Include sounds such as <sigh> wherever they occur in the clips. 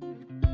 Hallelujah,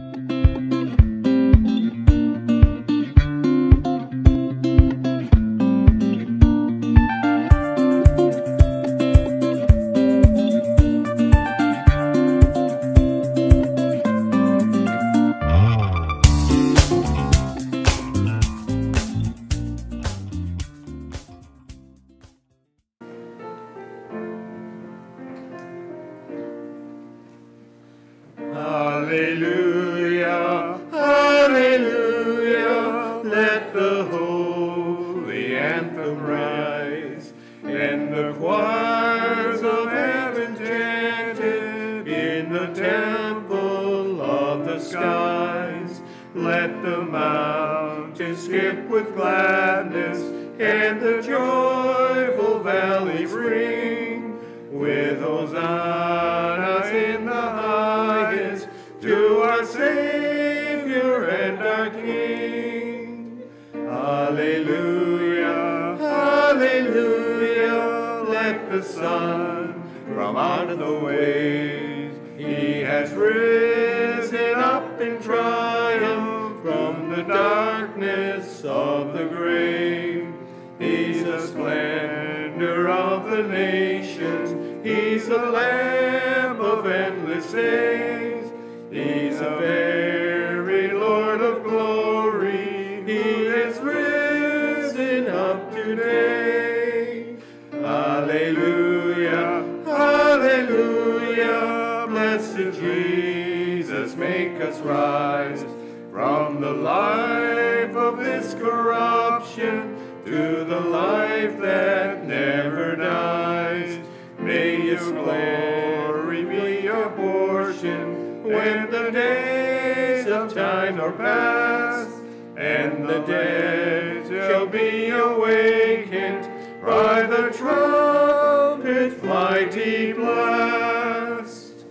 portion when the days of time are past, and the dead shall be awakened by the trumpet's mighty blast.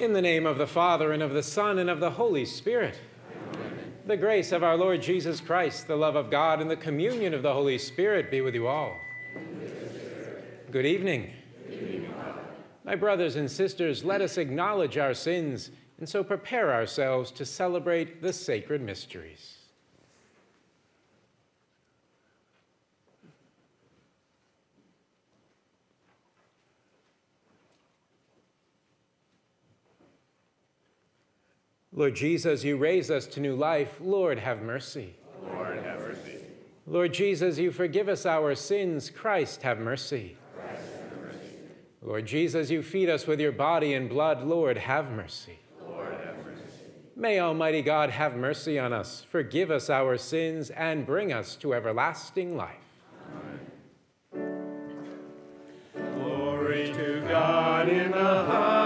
In the name of the Father, and of the Son, and of the Holy Spirit. The grace of our Lord Jesus Christ, the love of God, and the communion of the Holy Spirit be with you all. Good evening. My brothers and sisters, let us acknowledge our sins and so prepare ourselves to celebrate the sacred mysteries. Lord Jesus, you raise us to new life. Lord, have mercy. Lord, have mercy. Lord Jesus, you forgive us our sins. Christ, have mercy. Lord Jesus, you feed us with your body and blood. Lord, have mercy. Lord, have mercy. May Almighty God have mercy on us, forgive us our sins, and bring us to everlasting life. Glory to God in the highest,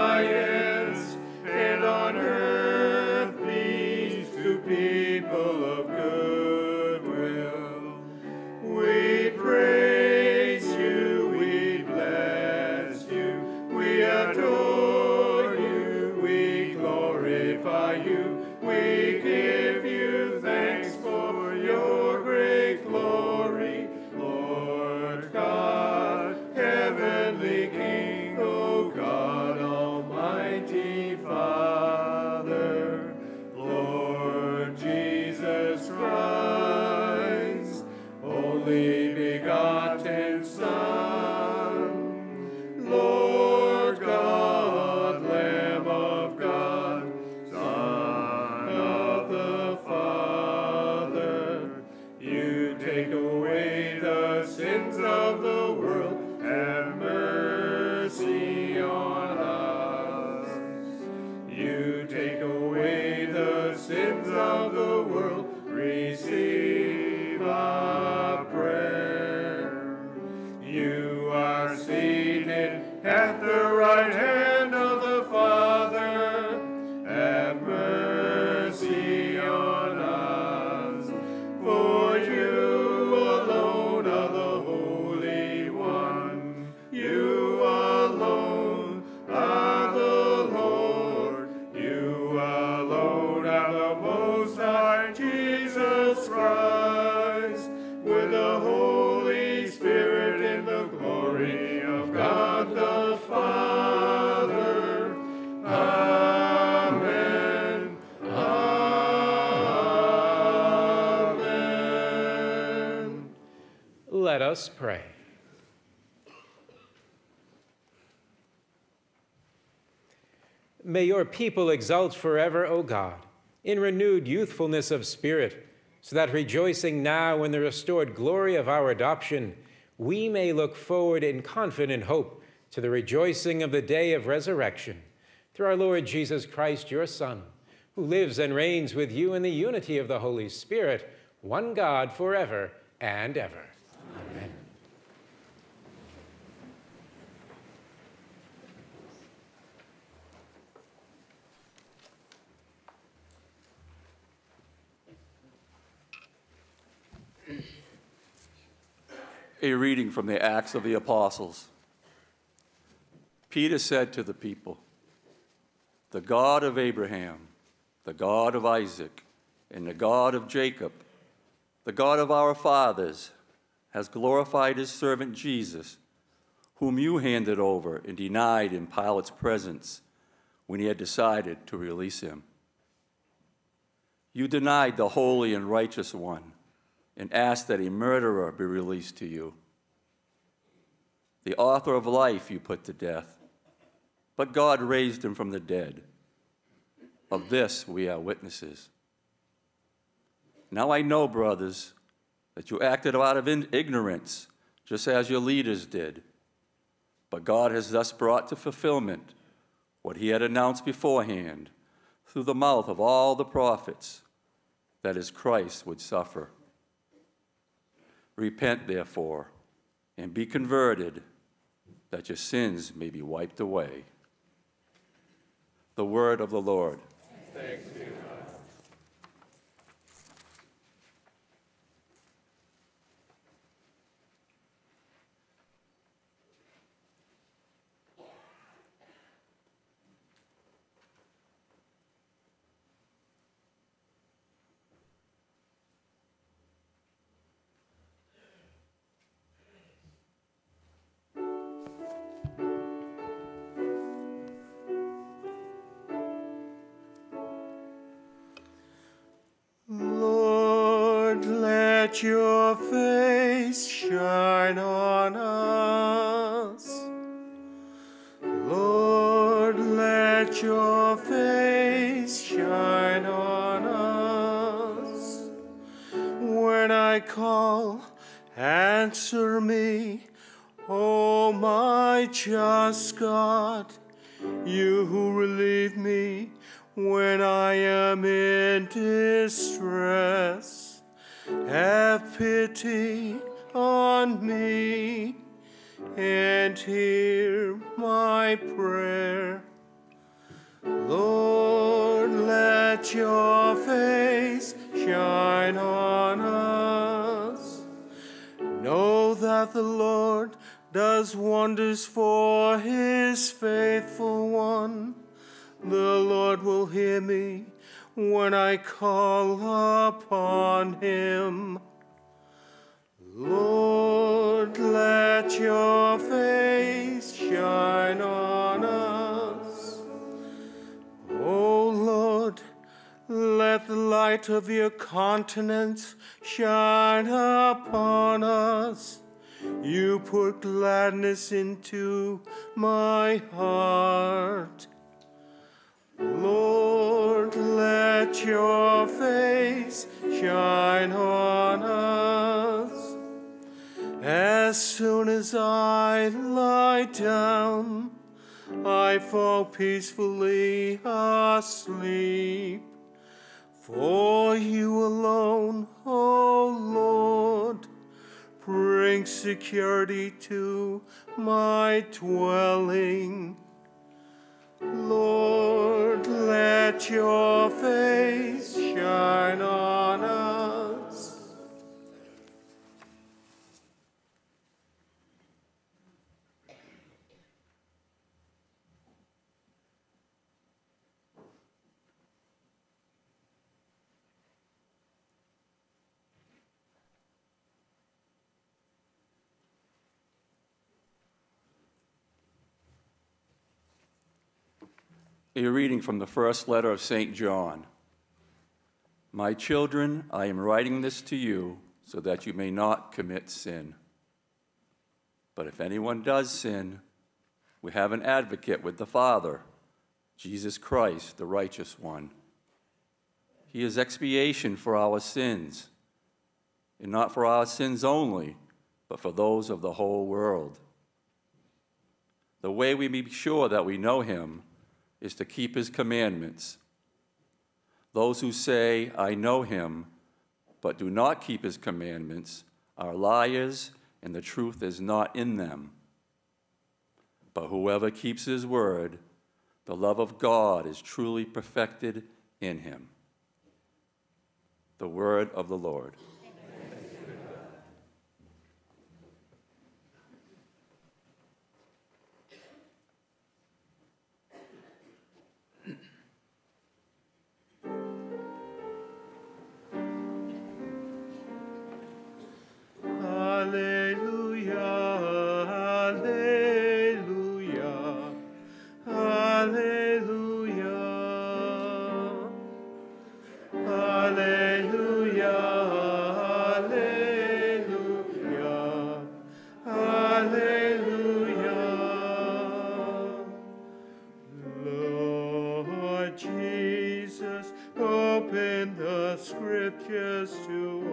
us pray. May your people exult forever, O God, in renewed youthfulness of spirit, so that rejoicing now in the restored glory of our adoption, we may look forward in confident hope to the rejoicing of the day of resurrection. Through our Lord Jesus Christ, your Son, who lives and reigns with you in the unity of the Holy Spirit, one God forever and ever. Amen. A reading from the Acts of the Apostles. Peter said to the people, The God of Abraham, the God of Isaac, and the God of Jacob, the God of our fathers, has glorified his servant Jesus, whom you handed over and denied in Pilate's presence when he had decided to release him. You denied the holy and righteous one and asked that a murderer be released to you. The author of life you put to death, but God raised him from the dead. Of this we are witnesses. Now I know, brothers, that you acted out of ignorance, just as your leaders did. But God has thus brought to fulfillment what he had announced beforehand through the mouth of all the prophets that his Christ would suffer. Repent, therefore, and be converted, that your sins may be wiped away. The word of the Lord. Thanks be I call, answer me, O my just God, you who relieve me when I am in distress. Have pity on me and hear my prayer. Lord, let your face shine on us. Know that the Lord does wonders for his faithful one. The Lord will hear me when I call upon him. Lord, let your face shine on us. Let the light of your countenance shine upon us. You put gladness into my heart. Lord, let your face shine on us. As soon as I lie down, I fall peacefully asleep. For you alone, O Lord, bring security to my dwelling. Lord, let your face shine on us. A reading from the first letter of St. John. My children, I am writing this to you so that you may not commit sin. But if anyone does sin, we have an advocate with the Father, Jesus Christ, the righteous one. He is expiation for our sins, and not for our sins only, but for those of the whole world. The way we may be sure that we know him is to keep his commandments. Those who say, I know him, but do not keep his commandments, are liars, and the truth is not in them. But whoever keeps his word, the love of God is truly perfected in him. The word of the Lord. Jesus, open the scriptures to us.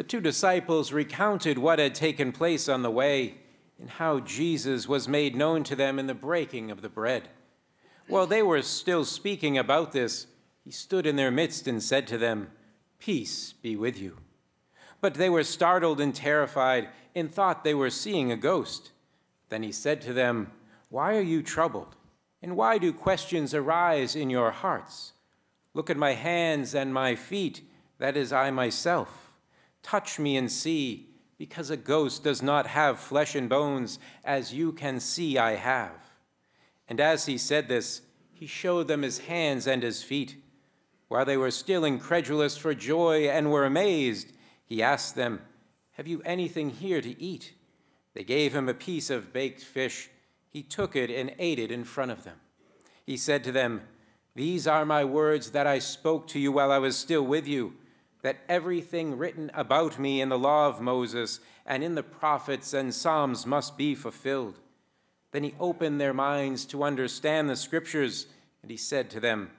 two disciples recounted what had taken place on the way and how Jesus was made known to them in the breaking of the bread. While they were still speaking about this, he stood in their midst and said to them, Peace be with you. But they were startled and terrified and thought they were seeing a ghost. Then he said to them, why are you troubled? And why do questions arise in your hearts? Look at my hands and my feet, that is, I myself. Touch me and see, because a ghost does not have flesh and bones, as you can see I have. And as he said this, he showed them his hands and his feet. While they were still incredulous for joy and were amazed, he asked them, Have you anything here to eat? They gave him a piece of baked fish he took it and ate it in front of them. He said to them, These are my words that I spoke to you while I was still with you, that everything written about me in the law of Moses and in the prophets and Psalms must be fulfilled. Then he opened their minds to understand the scriptures, and he said to them,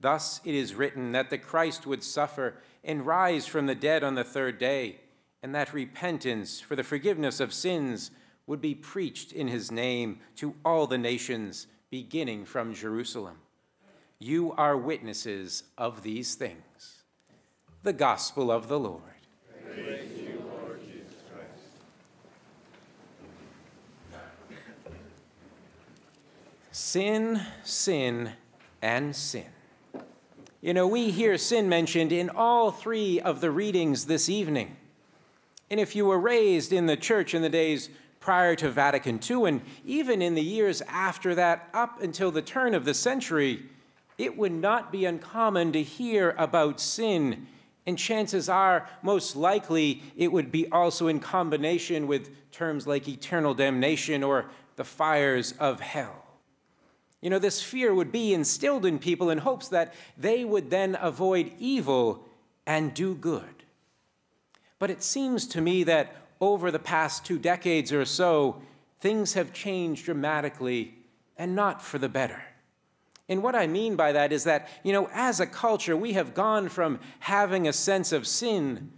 Thus it is written that the Christ would suffer and rise from the dead on the third day, and that repentance for the forgiveness of sins would be preached in his name to all the nations, beginning from Jerusalem. You are witnesses of these things. The Gospel of the Lord. Sin, sin, and sin. You know, we hear sin mentioned in all three of the readings this evening. And if you were raised in the church in the days prior to Vatican II, and even in the years after that, up until the turn of the century, it would not be uncommon to hear about sin. And chances are, most likely, it would be also in combination with terms like eternal damnation or the fires of hell. You know, this fear would be instilled in people in hopes that they would then avoid evil and do good. But it seems to me that over the past two decades or so, things have changed dramatically and not for the better. And what I mean by that is that, you know, as a culture, we have gone from having a sense of sin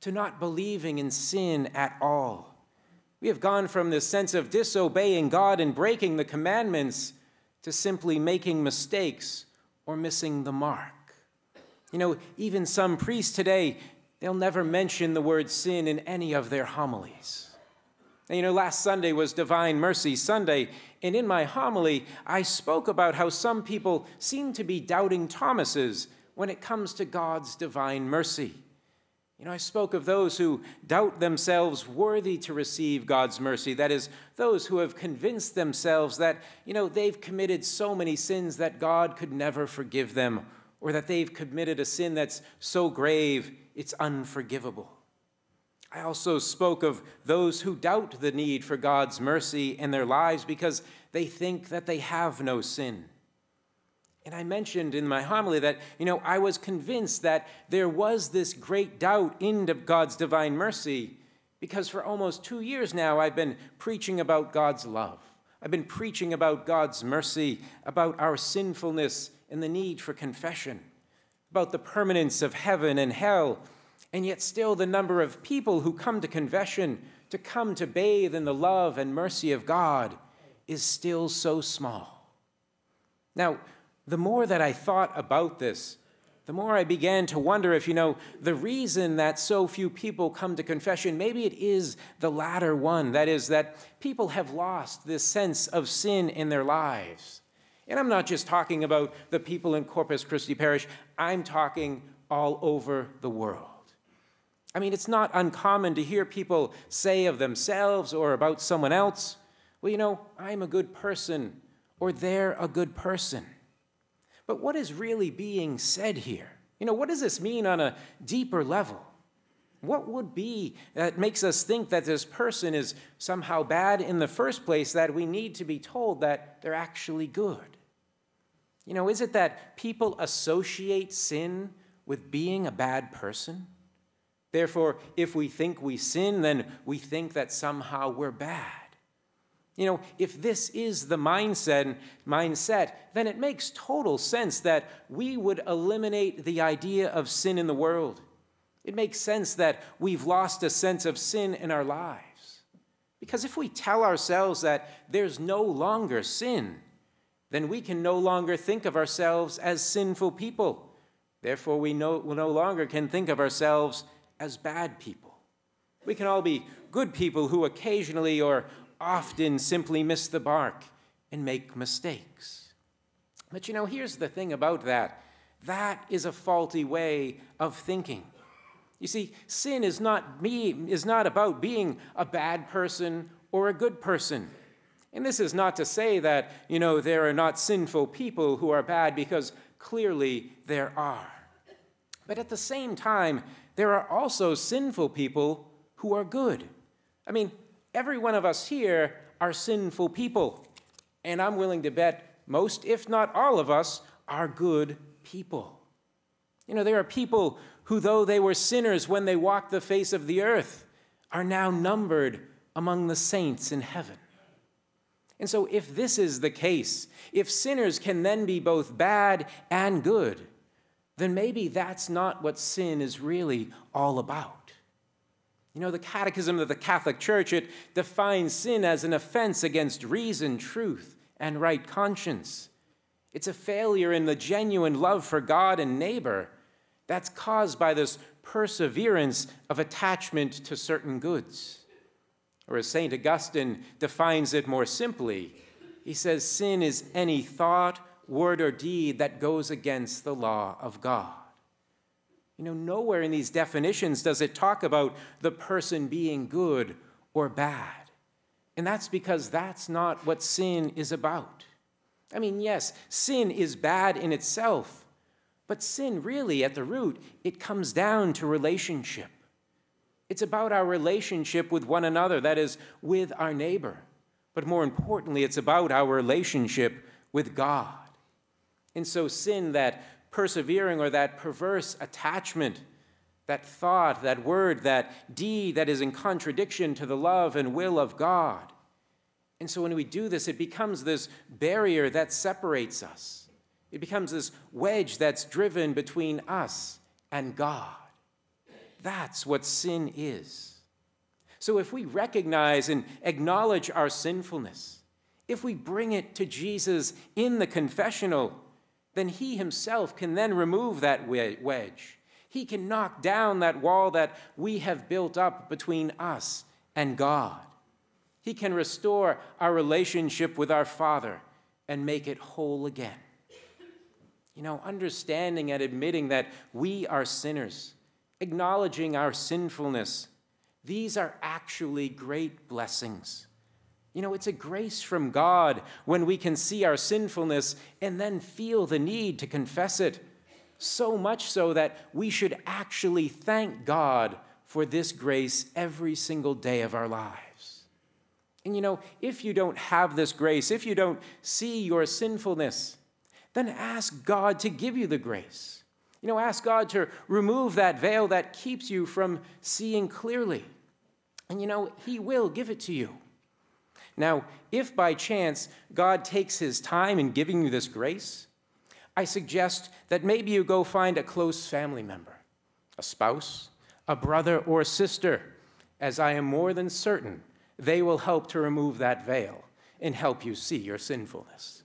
to not believing in sin at all. We have gone from this sense of disobeying God and breaking the commandments to simply making mistakes or missing the mark. You know, even some priests today They'll never mention the word sin in any of their homilies. And you know, last Sunday was Divine Mercy Sunday, and in my homily, I spoke about how some people seem to be doubting Thomas's when it comes to God's divine mercy. You know, I spoke of those who doubt themselves worthy to receive God's mercy. That is, those who have convinced themselves that, you know, they've committed so many sins that God could never forgive them, or that they've committed a sin that's so grave it's unforgivable. I also spoke of those who doubt the need for God's mercy in their lives because they think that they have no sin. And I mentioned in my homily that, you know, I was convinced that there was this great doubt in God's divine mercy because for almost two years now I've been preaching about God's love. I've been preaching about God's mercy, about our sinfulness and the need for confession, about the permanence of heaven and hell, and yet still the number of people who come to confession to come to bathe in the love and mercy of God is still so small. Now, the more that I thought about this, the more I began to wonder if, you know, the reason that so few people come to confession, maybe it is the latter one. That is, that people have lost this sense of sin in their lives. And I'm not just talking about the people in Corpus Christi Parish, I'm talking all over the world. I mean, it's not uncommon to hear people say of themselves or about someone else, well, you know, I'm a good person, or they're a good person. But what is really being said here? You know, what does this mean on a deeper level? What would be that makes us think that this person is somehow bad in the first place, that we need to be told that they're actually good? You know, is it that people associate sin with being a bad person? Therefore, if we think we sin, then we think that somehow we're bad. You know, if this is the mindset, mindset, then it makes total sense that we would eliminate the idea of sin in the world. It makes sense that we've lost a sense of sin in our lives. Because if we tell ourselves that there's no longer sin, then we can no longer think of ourselves as sinful people. Therefore, we no, we no longer can think of ourselves as bad people. We can all be good people who occasionally or often simply miss the bark and make mistakes. But you know, here's the thing about that that is a faulty way of thinking. You see, sin is not, me, is not about being a bad person or a good person. And this is not to say that, you know, there are not sinful people who are bad, because clearly there are. But at the same time, there are also sinful people who are good. I mean, every one of us here are sinful people. And I'm willing to bet most, if not all of us, are good people. You know, there are people who, though they were sinners when they walked the face of the earth, are now numbered among the saints in heaven. And so, if this is the case, if sinners can then be both bad and good, then maybe that's not what sin is really all about. You know, the Catechism of the Catholic Church, it defines sin as an offense against reason, truth, and right conscience. It's a failure in the genuine love for God and neighbor that's caused by this perseverance of attachment to certain goods. Or as St. Augustine defines it more simply, he says, Sin is any thought, word, or deed that goes against the law of God. You know, nowhere in these definitions does it talk about the person being good or bad. And that's because that's not what sin is about. I mean, yes, sin is bad in itself, but sin really, at the root, it comes down to relationship. It's about our relationship with one another, that is, with our neighbor. But more importantly, it's about our relationship with God. And so, sin that persevering or that perverse attachment, that thought, that word, that deed that is in contradiction to the love and will of God. And so when we do this, it becomes this barrier that separates us. It becomes this wedge that's driven between us and God. That's what sin is. So if we recognize and acknowledge our sinfulness, if we bring it to Jesus in the confessional, then he himself can then remove that wedge. He can knock down that wall that we have built up between us and God. He can restore our relationship with our Father and make it whole again. You know, understanding and admitting that we are sinners acknowledging our sinfulness, these are actually great blessings. You know, it's a grace from God when we can see our sinfulness and then feel the need to confess it. So much so that we should actually thank God for this grace every single day of our lives. And you know, if you don't have this grace, if you don't see your sinfulness, then ask God to give you the grace. You know, ask God to remove that veil that keeps you from seeing clearly. And you know, He will give it to you. Now, if by chance God takes his time in giving you this grace, I suggest that maybe you go find a close family member, a spouse, a brother, or a sister, as I am more than certain they will help to remove that veil and help you see your sinfulness.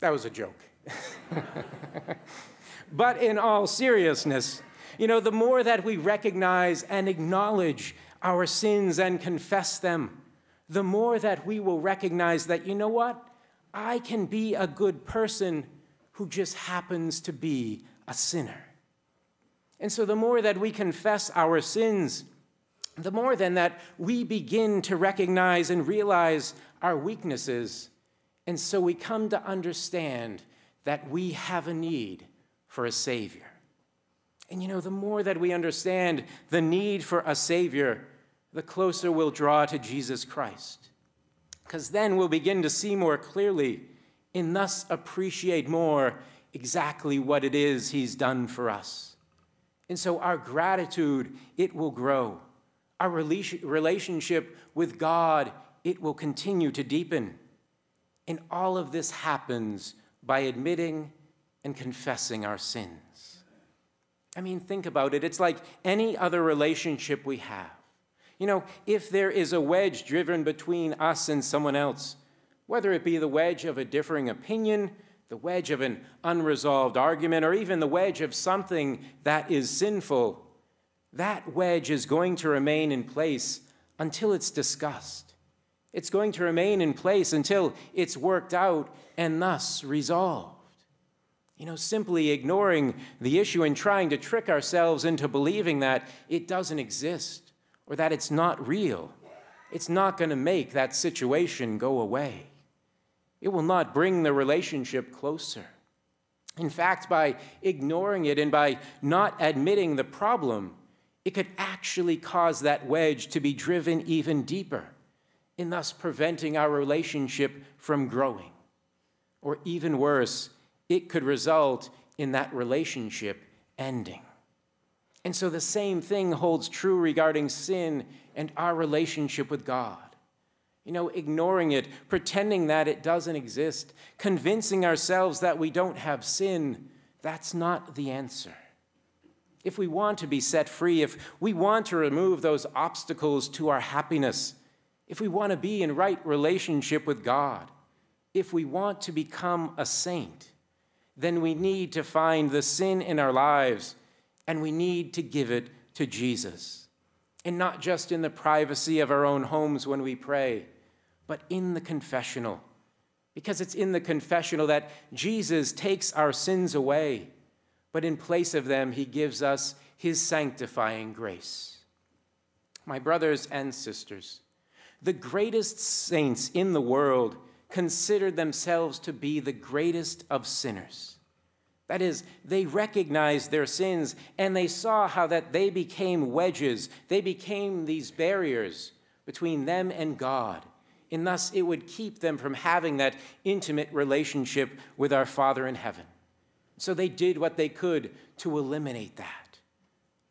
That was a joke. <laughs> but in all seriousness, you know, the more that we recognize and acknowledge our sins and confess them, the more that we will recognize that, you know what? I can be a good person who just happens to be a sinner. And so, the more that we confess our sins, the more then that we begin to recognize and realize our weaknesses. And so we come to understand that we have a need for a Savior. And you know, the more that we understand the need for a Savior, the closer we'll draw to Jesus Christ. Because then we'll begin to see more clearly and thus appreciate more exactly what it is He's done for us. And so our gratitude, it will grow. Our relationship with God, it will continue to deepen. And all of this happens by admitting and confessing our sins. I mean, think about it. It's like any other relationship we have. You know, if there is a wedge driven between us and someone else, whether it be the wedge of a differing opinion, the wedge of an unresolved argument, or even the wedge of something that is sinful, that wedge is going to remain in place until it's discussed. It's going to remain in place until it's worked out and thus resolved. You know, simply ignoring the issue and trying to trick ourselves into believing that it doesn't exist or that it's not real, it's not going to make that situation go away. It will not bring the relationship closer. In fact, by ignoring it and by not admitting the problem, it could actually cause that wedge to be driven even deeper, and thus preventing our relationship from growing. Or even worse, it could result in that relationship ending. And so the same thing holds true regarding sin and our relationship with God. You know, ignoring it, pretending that it doesn't exist, convincing ourselves that we don't have sin, that's not the answer. If we want to be set free, if we want to remove those obstacles to our happiness, if we want to be in right relationship with God, if we want to become a saint, then we need to find the sin in our lives and we need to give it to Jesus. And not just in the privacy of our own homes when we pray, but in the confessional. Because it's in the confessional that Jesus takes our sins away, but in place of them, he gives us his sanctifying grace. My brothers and sisters, the greatest saints in the world considered themselves to be the greatest of sinners. That is, they recognized their sins and they saw how that they became wedges, they became these barriers between them and God. And thus it would keep them from having that intimate relationship with our Father in heaven. So they did what they could to eliminate that.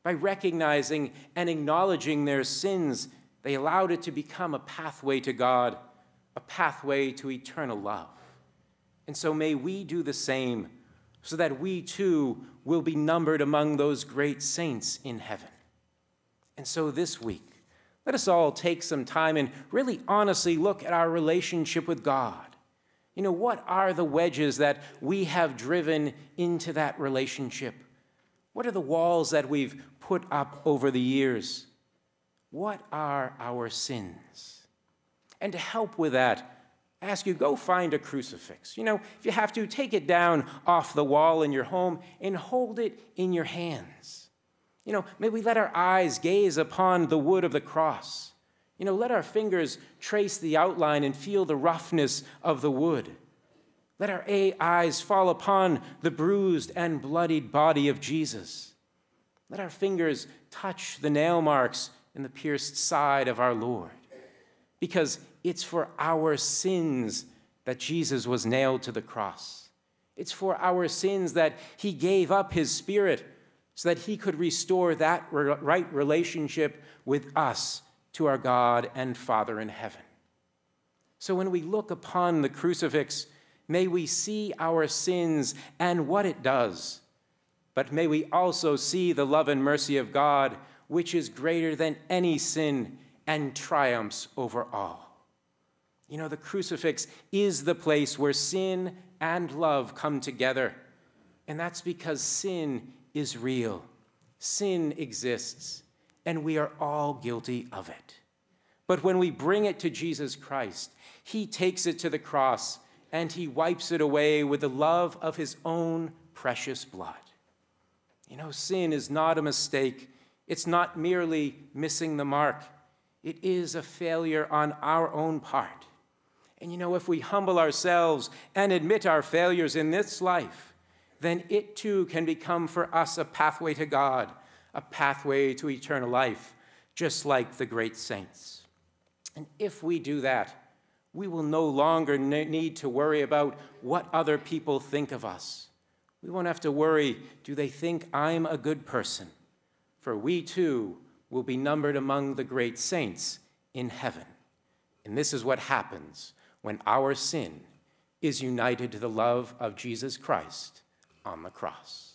By recognizing and acknowledging their sins, they allowed it to become a pathway to God, a pathway to eternal love. And so may we do the same so that we too will be numbered among those great saints in heaven. And so this week, let us all take some time and really honestly look at our relationship with God. You know, what are the wedges that we have driven into that relationship? What are the walls that we've put up over the years? What are our sins? And to help with that, ask you, go find a crucifix. You know, if you have to, take it down off the wall in your home and hold it in your hands. You know, may we let our eyes gaze upon the wood of the cross. You know, let our fingers trace the outline and feel the roughness of the wood. Let our eyes fall upon the bruised and bloodied body of Jesus. Let our fingers touch the nail marks in the pierced side of our Lord. Because it's for our sins that Jesus was nailed to the cross. It's for our sins that he gave up his spirit so that he could restore that right relationship with us to our God and Father in heaven. So when we look upon the crucifix, may we see our sins and what it does, but may we also see the love and mercy of God, which is greater than any sin and triumphs over all. You know, the crucifix is the place where sin and love come together. And that's because sin is real, sin exists, and we are all guilty of it. But when we bring it to Jesus Christ, he takes it to the cross and he wipes it away with the love of his own precious blood. You know, sin is not a mistake, it's not merely missing the mark, it is a failure on our own part. And you know, if we humble ourselves and admit our failures in this life, then it too can become for us a pathway to God, a pathway to eternal life, just like the great saints. And if we do that, we will no longer need to worry about what other people think of us. We won't have to worry do they think I'm a good person? For we too will be numbered among the great saints in heaven. And this is what happens when our sin is united to the love of Jesus Christ on the cross.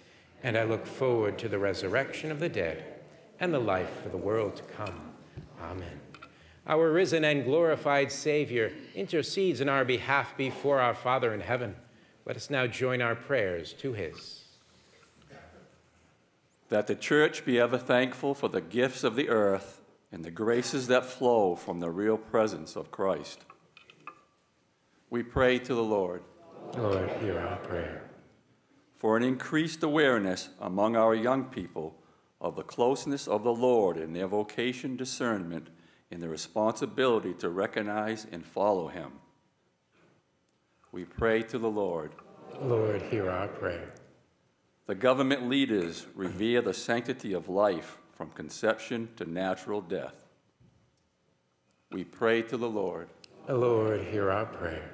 and I look forward to the resurrection of the dead and the life of the world to come. Amen. Our risen and glorified Savior intercedes in our behalf before our Father in heaven. Let us now join our prayers to his. That the church be ever thankful for the gifts of the earth and the graces that flow from the real presence of Christ. We pray to the Lord. Lord, hear our prayer for an increased awareness among our young people of the closeness of the Lord in their vocation discernment in the responsibility to recognize and follow him. We pray to the Lord. Lord, hear our prayer. The government leaders revere the sanctity of life from conception to natural death. We pray to the Lord. Lord, hear our prayer.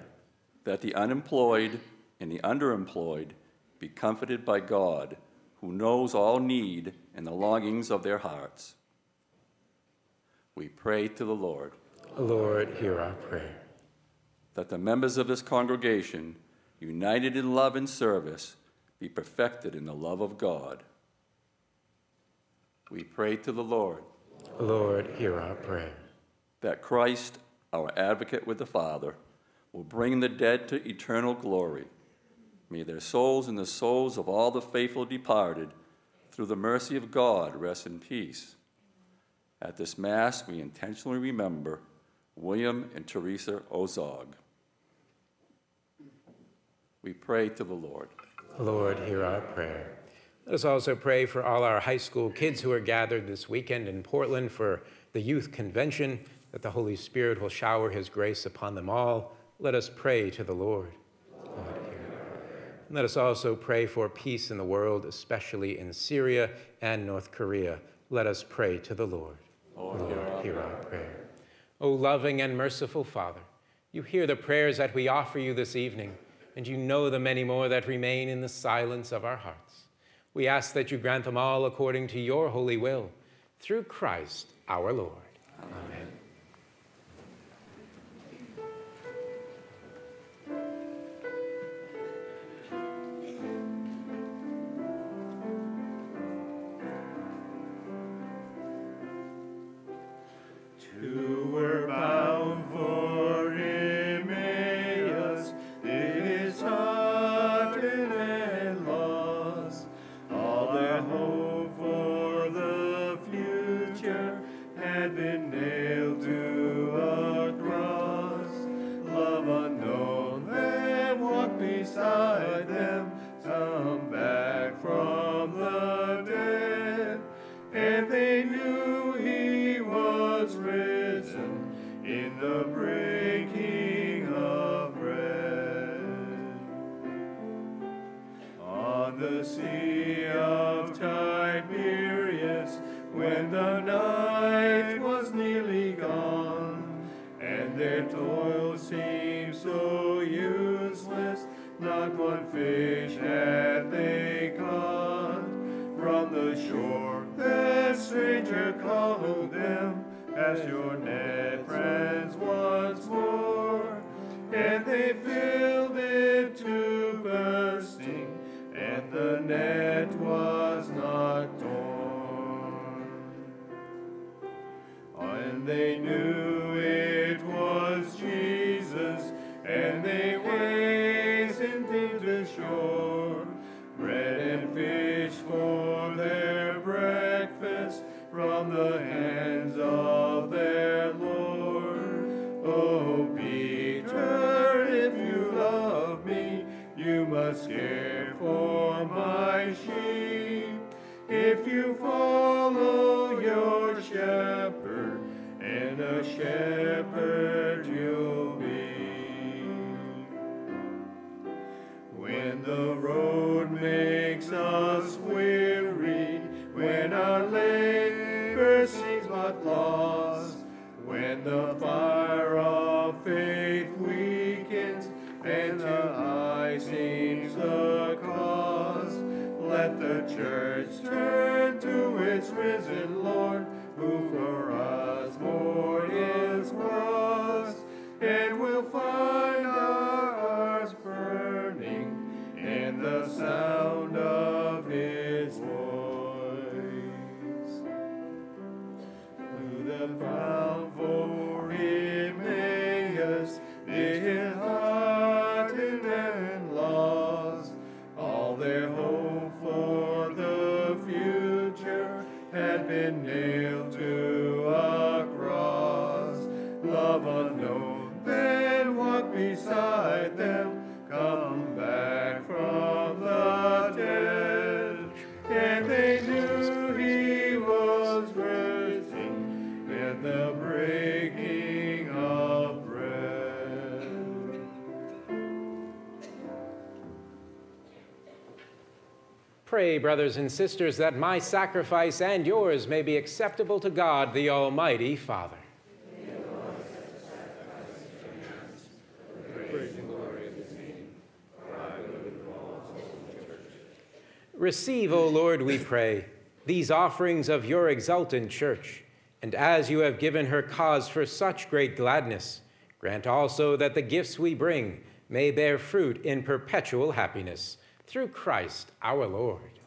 That the unemployed and the underemployed be comforted by God, who knows all need and the longings of their hearts. We pray to the Lord Lord, hear our prayer. that the members of this congregation, united in love and service, be perfected in the love of God. We pray to the Lord Lord, hear our prayer. that Christ, our advocate with the Father, will bring the dead to eternal glory. May their souls and the souls of all the faithful departed, through the mercy of God, rest in peace. At this Mass, we intentionally remember William and Teresa Ozog. We pray to the Lord. Lord, hear our prayer. Let us also pray for all our high school kids who are gathered this weekend in Portland for the youth convention, that the Holy Spirit will shower his grace upon them all. Let us pray to the Lord. Lord. And let us also pray for peace in the world, especially in Syria and North Korea. Let us pray to the Lord. Lord, Lord, hear our prayer. O loving and merciful Father, you hear the prayers that we offer you this evening, and you know the many more that remain in the silence of our hearts. We ask that you grant them all according to your holy will, through Christ our Lord. Amen. Two If you follow your shepherd, and a shepherd you'll be. When the road makes us weary, when our labor seems but lost, when the fire of faith weakens and the eye seems the cause, let the church. Turn to its risen Lord, who for us bore his cross, and Brothers and sisters, that my sacrifice and yours may be acceptable to God, the Almighty Father. Receive, O Lord, we pray, these offerings of your exultant church, And as you have given her cause for such great gladness, grant also that the gifts we bring may bear fruit in perpetual happiness. Through Christ our Lord.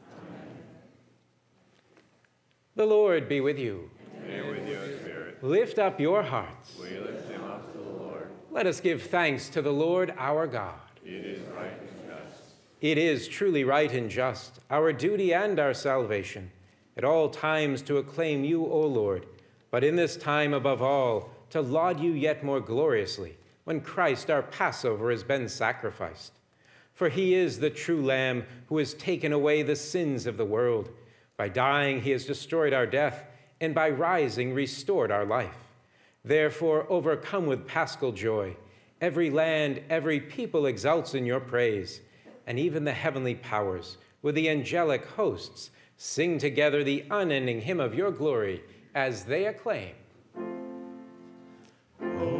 The Lord be with you. And with your spirit. Lift up your hearts. We lift them up to the Lord. Let us give thanks to the Lord our God. It is right and just. It is truly right and just, our duty and our salvation, at all times to acclaim you, O Lord, but in this time above all, to laud you yet more gloriously when Christ our Passover has been sacrificed. For he is the true Lamb who has taken away the sins of the world. By dying, he has destroyed our death, and by rising, restored our life. Therefore, overcome with paschal joy, every land, every people exults in your praise, and even the heavenly powers, with the angelic hosts, sing together the unending hymn of your glory as they acclaim. Holy,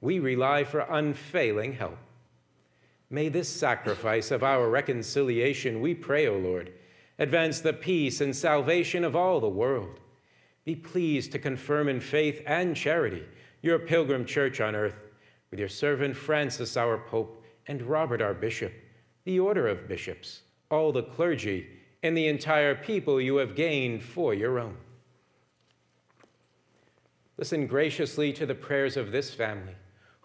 we rely for unfailing help. May this sacrifice of our reconciliation, we pray, O Lord, advance the peace and salvation of all the world be pleased to confirm in faith and charity your pilgrim church on earth, with your servant Francis, our Pope, and Robert, our Bishop, the order of bishops, all the clergy, and the entire people you have gained for your own. Listen graciously to the prayers of this family,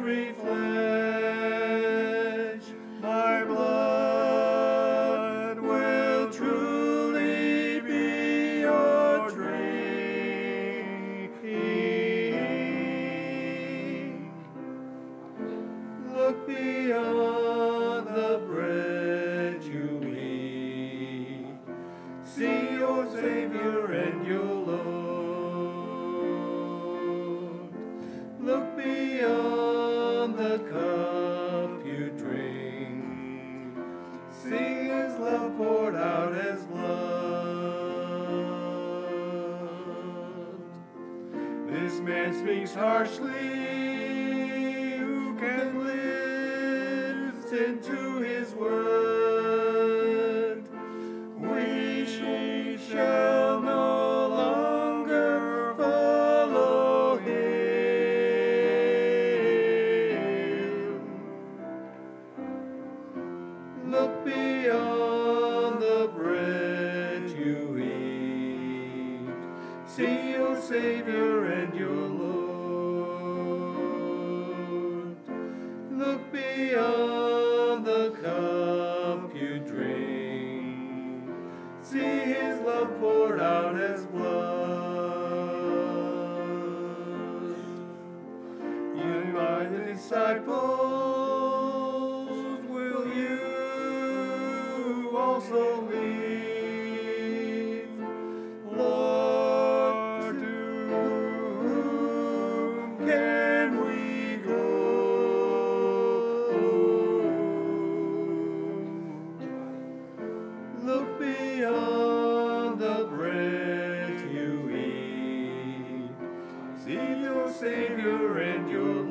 My Savior and your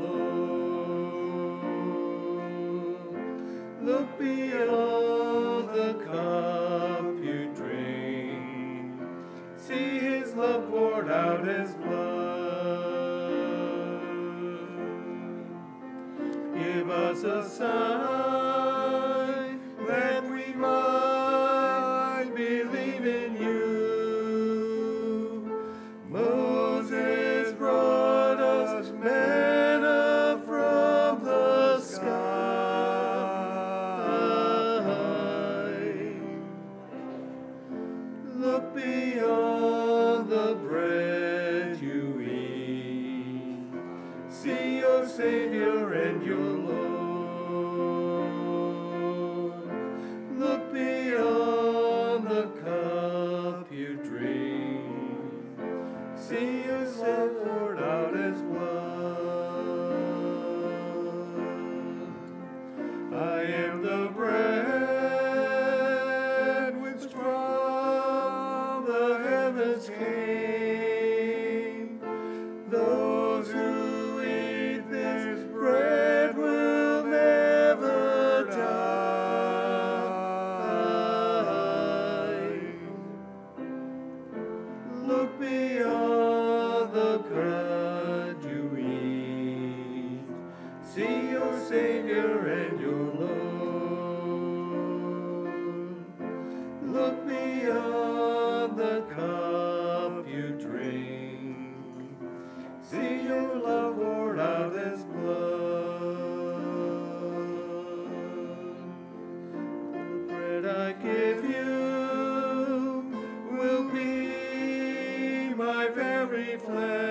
very flesh.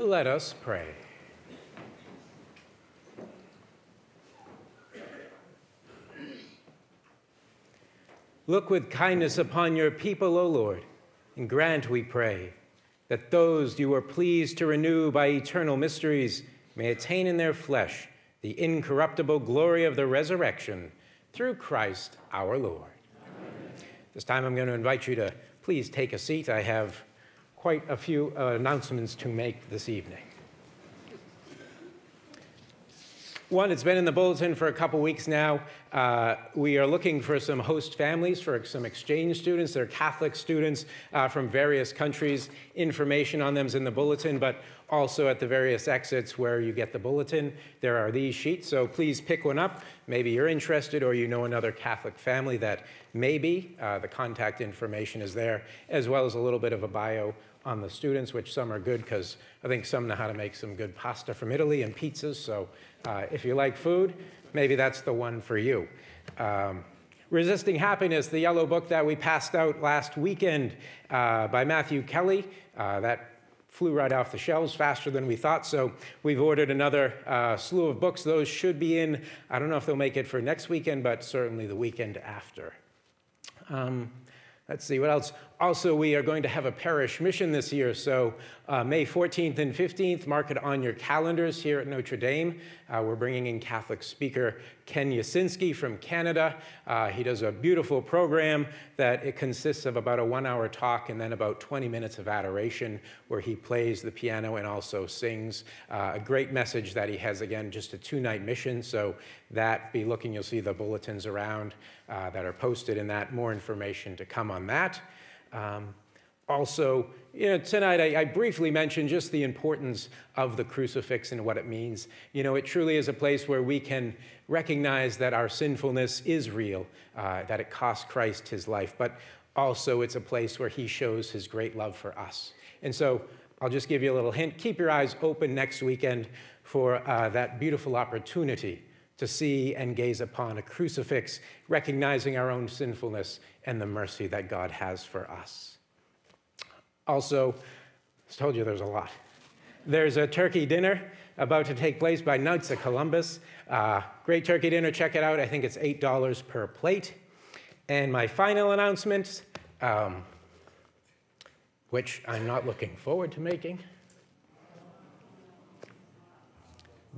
Let us pray. Look with kindness upon your people, O Lord, and grant, we pray, that those you are pleased to renew by eternal mysteries may attain in their flesh the incorruptible glory of the resurrection through Christ our Lord. This time I'm going to invite you to please take a seat. I have quite a few uh, announcements to make this evening. One, it's been in the bulletin for a couple weeks now. Uh, we are looking for some host families for some exchange students. They're Catholic students uh, from various countries. Information on them is in the bulletin, but also at the various exits where you get the bulletin, there are these sheets. So please pick one up. Maybe you're interested or you know another Catholic family that may be. Uh, the contact information is there, as well as a little bit of a bio on the students, which some are good because I think some know how to make some good pasta from Italy and pizzas. So uh, if you like food, maybe that's the one for you. Um, Resisting Happiness, the yellow book that we passed out last weekend uh, by Matthew Kelly. Uh, that flew right off the shelves faster than we thought. So we've ordered another uh, slew of books. Those should be in, I don't know if they'll make it for next weekend, but certainly the weekend after. Um, let's see, what else? Also, we are going to have a parish mission this year. So, uh, May 14th and 15th, mark it on your calendars here at Notre Dame. Uh, we're bringing in Catholic speaker Ken Yasinski from Canada. Uh, he does a beautiful program that it consists of about a one hour talk and then about 20 minutes of adoration where he plays the piano and also sings. Uh, a great message that he has, again, just a two night mission. So, that, be looking, you'll see the bulletins around uh, that are posted and that. More information to come on that. Um, also, you know, tonight I, I, briefly mentioned just the importance of the crucifix and what it means. You know, it truly is a place where we can recognize that our sinfulness is real, uh, that it cost Christ his life, but also it's a place where he shows his great love for us. And so I'll just give you a little hint. Keep your eyes open next weekend for uh, that beautiful opportunity to see and gaze upon a crucifix, recognizing our own sinfulness and the mercy that God has for us. Also, I told you there's a lot. There's a turkey dinner about to take place by Knights of Columbus. Uh, great turkey dinner, check it out. I think it's $8 per plate. And my final announcement, um, which I'm not looking forward to making,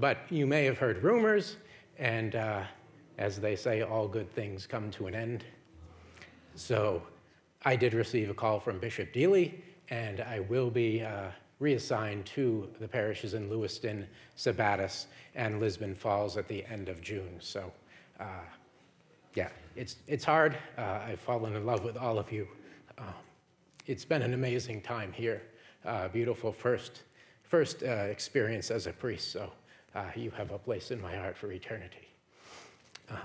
but you may have heard rumors and uh, as they say, all good things come to an end. So I did receive a call from Bishop Deeley, and I will be uh, reassigned to the parishes in Lewiston, Sabattus, and Lisbon Falls at the end of June. So, uh, yeah, it's, it's hard. Uh, I've fallen in love with all of you. Um, it's been an amazing time here. Uh, beautiful first, first uh, experience as a priest. So uh, you have a place in my heart for eternity. Uh.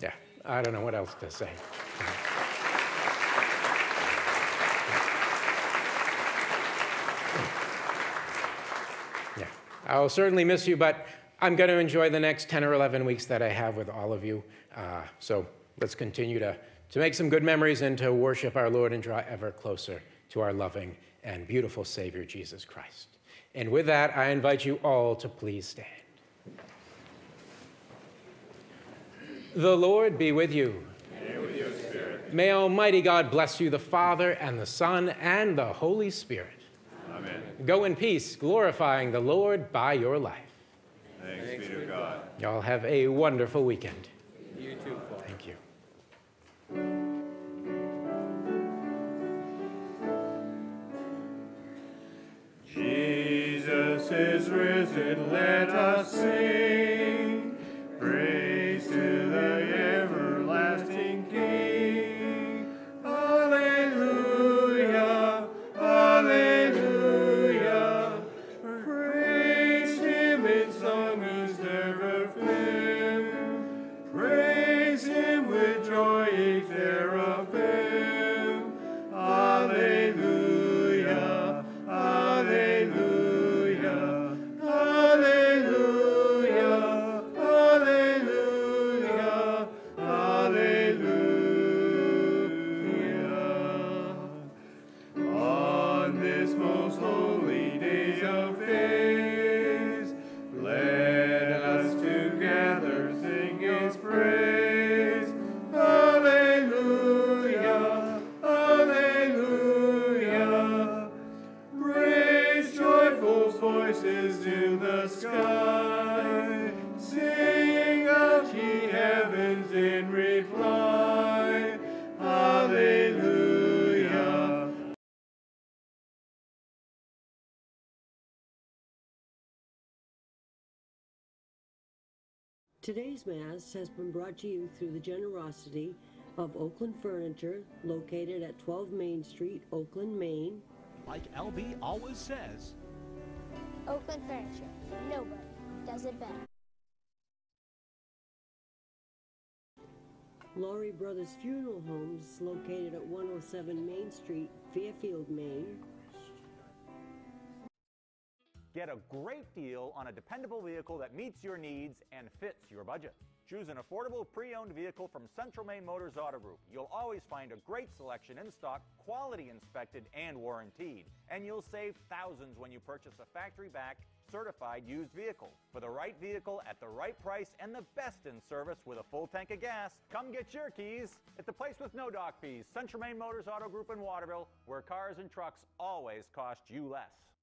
Yeah, I don't know what else to say. Yeah, I'll certainly miss you, but I'm going to enjoy the next 10 or 11 weeks that I have with all of you. Uh, so let's continue to, to make some good memories and to worship our Lord and draw ever closer to our loving and beautiful Savior, Jesus Christ. And with that, I invite you all to please stand. The Lord be with you. And with your spirit. May Almighty God bless you, the Father, and the Son, and the Holy Spirit. Amen. Go in peace, glorifying the Lord by your life. Thanks, Thanks be to God. Y'all have a wonderful weekend. You too, Paul. Thank you. Is risen, let us sing. Today's Mass has been brought to you through the generosity of Oakland Furniture, located at 12 Main Street, Oakland, Maine. Like LB always says, Oakland Furniture. Nobody does it better. Lawry Brothers Funeral Homes, located at 107 Main Street, Fairfield, Maine. Get a great deal on a dependable vehicle that meets your needs and fits your budget. Choose an affordable pre-owned vehicle from Central Maine Motors Auto Group. You'll always find a great selection in stock, quality inspected and warranted. And you'll save thousands when you purchase a factory back certified used vehicle. For the right vehicle at the right price and the best in service with a full tank of gas, come get your keys at the place with no doc fees, Central Maine Motors Auto Group in Waterville, where cars and trucks always cost you less.